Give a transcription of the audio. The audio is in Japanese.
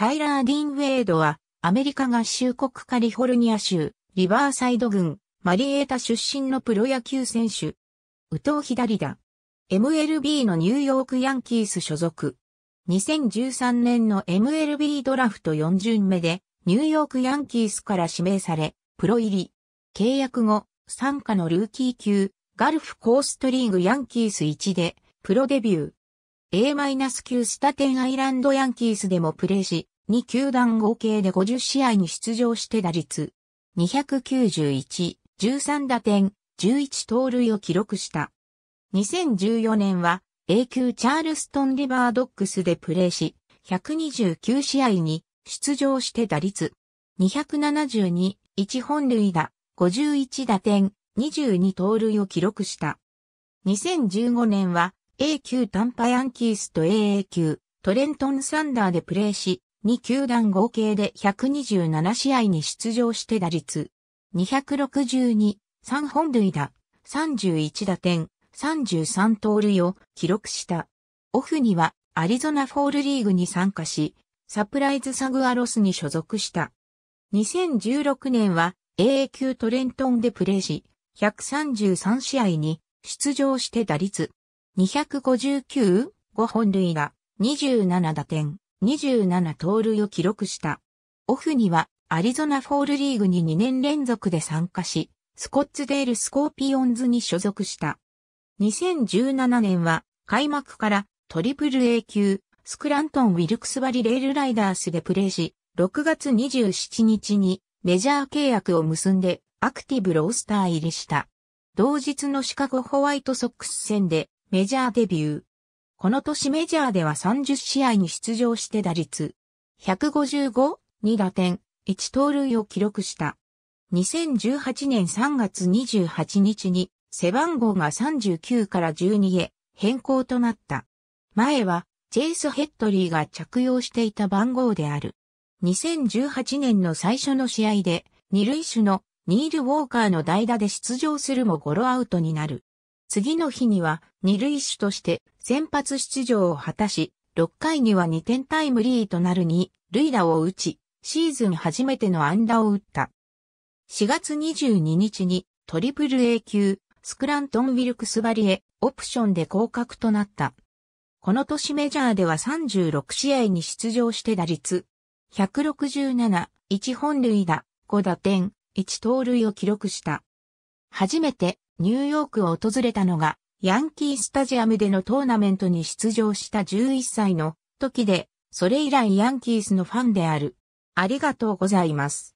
タイラー・ディン・ウェイドは、アメリカ合衆国カリフォルニア州、リバーサイド郡、マリエータ出身のプロ野球選手。宇藤左だ。MLB のニューヨークヤンキース所属。2013年の MLB ドラフト4巡目で、ニューヨークヤンキースから指名され、プロ入り。契約後、参加のルーキー級、ガルフコーストリーグヤンキース1で、プロデビュー。A- 級スタテンアイランドヤンキースでもプレーし、2球団合計で50試合に出場して打率。291、13打点、11盗塁を記録した。2014年は A 級チャールストンリバードックスでプレーし、129試合に出場して打率。272、1本塁打、51打点、22盗塁を記録した。2015年は A 級タンパヤンキースと AA 級トレントンサンダーでプレーし、2球団合計で127試合に出場して打率。262、3本塁打、31打点、33盗塁を記録した。オフにはアリゾナフォールリーグに参加し、サプライズサグアロスに所属した。2016年は AA 級トレントンでプレーし、133試合に出場して打率259、5本塁打、27打点、27盗塁を記録した。オフにはアリゾナフォールリーグに2年連続で参加し、スコッツデールスコーピオンズに所属した。2017年は開幕からトリプル A 級スクラントンウィルクスバリレールライダースでプレーし、6月27日にメジャー契約を結んでアクティブロースター入りした。同日のシカゴホワイトソックス戦でメジャーデビュー。この年メジャーでは30試合に出場して打率155、2打点、1盗塁を記録した。2018年3月28日に背番号が39から12へ変更となった。前はチェイス・ヘッドリーが着用していた番号である。2018年の最初の試合で二塁手のニール・ウォーカーの代打で出場するもゴロアウトになる。次の日には二塁手として先発出場を果たし、6回には2点タイムリーとなる2塁打を打ち、シーズン初めての安打を打った。4月22日にトリプル A 級スクラントン・ウィルクスバリエオプションで降格となった。この年メジャーでは36試合に出場して打率167、1本塁打、5打点、1盗塁を記録した。初めてニューヨークを訪れたのが、ヤンキースタジアムでのトーナメントに出場した11歳の時で、それ以来ヤンキースのファンである。ありがとうございます。